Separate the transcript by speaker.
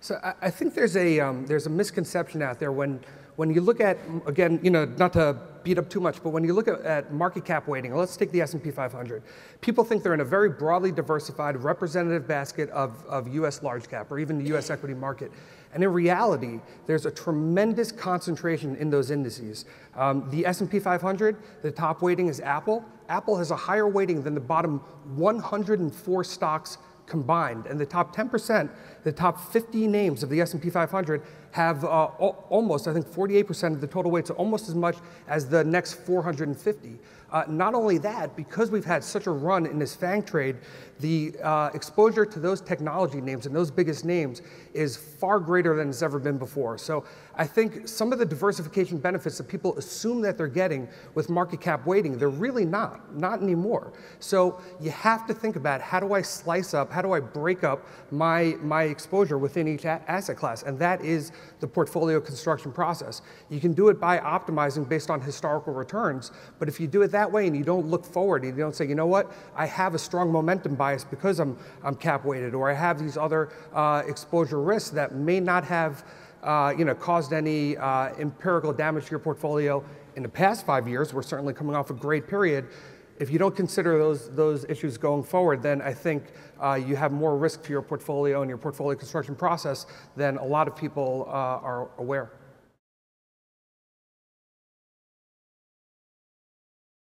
Speaker 1: So I, think there's a, um, there's a misconception out there when, when you look at, again, you know, not to beat up too much, but when you look at, at market cap weighting, let's take the S&P 500. People think they're in a very broadly diversified representative basket of, of US large cap or even the US equity market. And in reality, there's a tremendous concentration in those indices. Um, the S&P 500, the top weighting is Apple. Apple has a higher weighting than the bottom 104 stocks combined. And the top 10%, the top 50 names of the S&P 500 have uh, almost, I think 48% of the total weight, so almost as much as the next 450. Uh, not only that, because we've had such a run in this FANG trade, the uh, exposure to those technology names and those biggest names is far greater than it's ever been before. So I think some of the diversification benefits that people assume that they're getting with market cap weighting, they're really not, not anymore. So you have to think about how do I slice up, how do I break up my, my exposure within each asset class? And that is the portfolio construction process. You can do it by optimizing based on historical returns, but if you do it that way and you don't look forward and you don't say, you know what, I have a strong momentum bias because I'm, I'm cap weighted, or I have these other uh, exposure risks that may not have uh, you know, caused any uh, empirical damage to your portfolio in the past five years. We're certainly coming off a great period if you don't consider those, those issues going forward, then I think uh, you have more risk to your portfolio and your portfolio construction process than a lot of people uh, are aware.